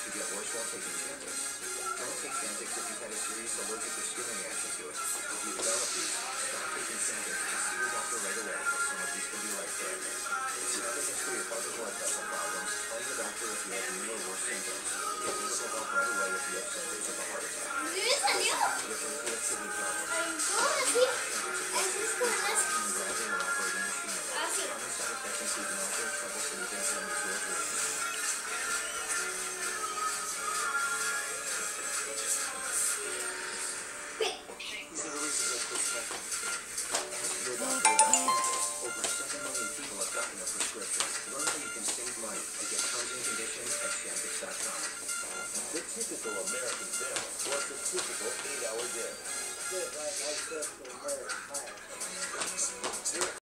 could get worse while taking Chantix. Don't take Chantix if you've had a serious allergic or skin reaction to it. If you develop these, stop taking Chantix and see your doctor right away. Some of these can be life-threatening. If you have a history of or blood vessel problems, tell your doctor if you have new or worse symptoms. Get medical help right away if you have symptoms of a heart attack. If you have kidney problems, ¿Cómo así? Así es como las... and driving or operating machinery. Ah, sí. Common side effects include nausea, trouble typical American family works a typical eight-hour day. Like I said to American.